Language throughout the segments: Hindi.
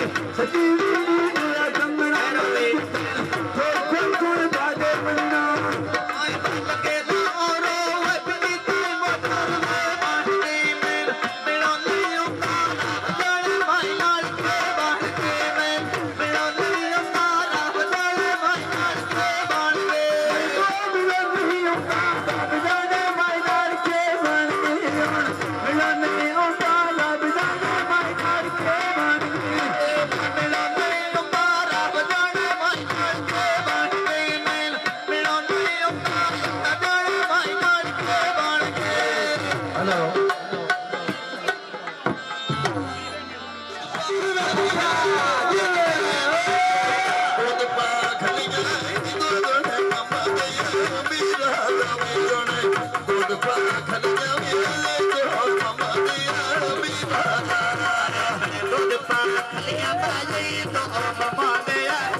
Thank you. I'm a no,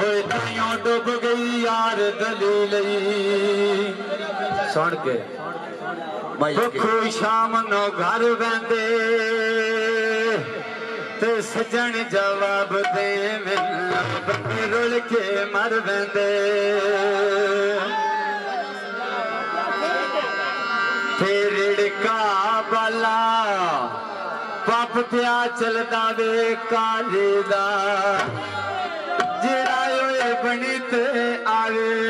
ओए ताइयों डूब गई यार दलीलई सुन के भुखू शाम नो घर वेंदे ते सजन जवाब दे रुल के मर वेंदे फिर बाला पप पिया चलता वे काली যেতে আরে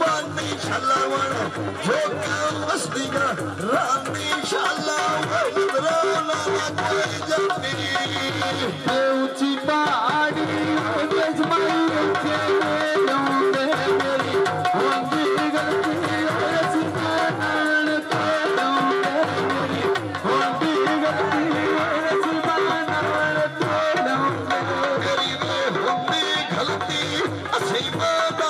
बानी इंशाल्लाह वाला जो काम मस्ती का रानी इंशाल्लाह वाला ना कोई जानी है ऊँची पहाड़ी नजमाई ऊँचे लोगे मेरी हम गलती Hey, Bob!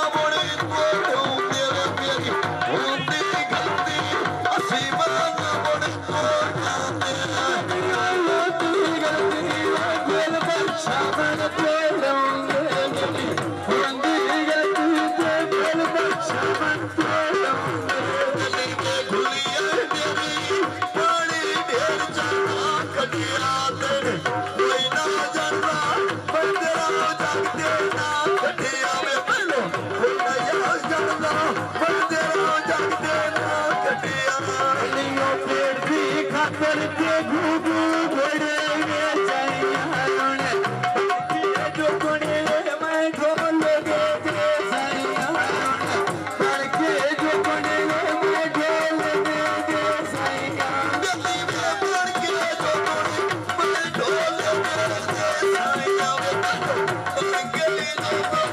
Thank you.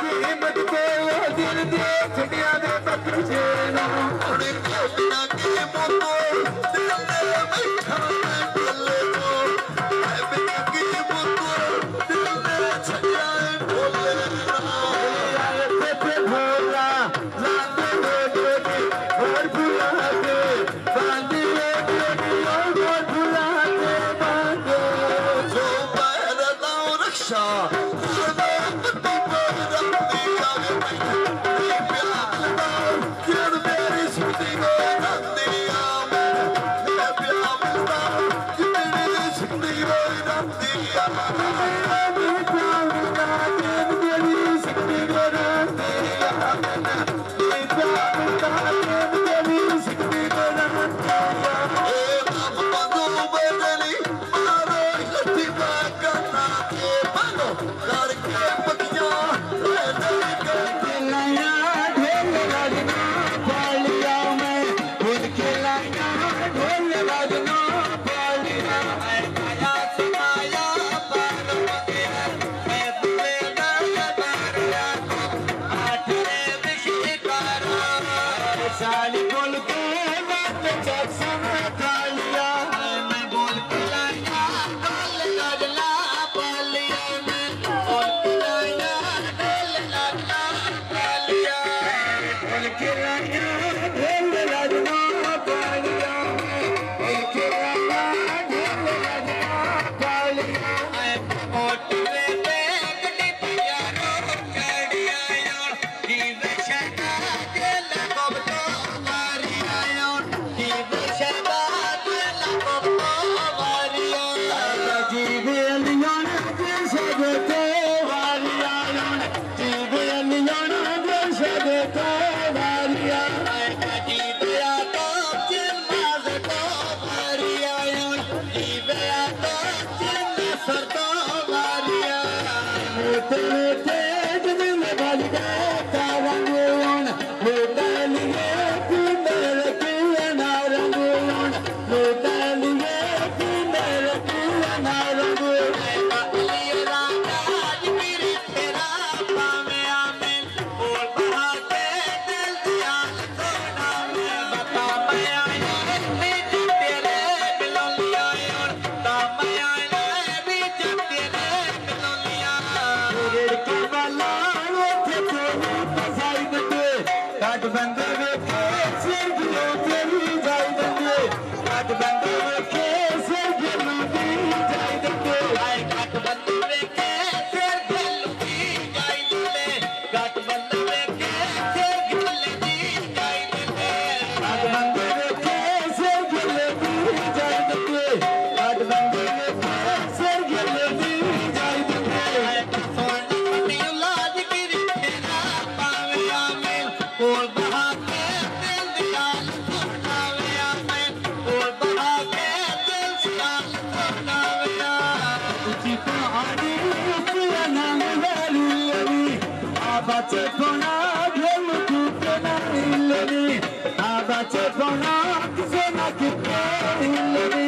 Yeah. Okay. Abate bona, yemu kufena ilini. Abate bona, kufena kipena ilini.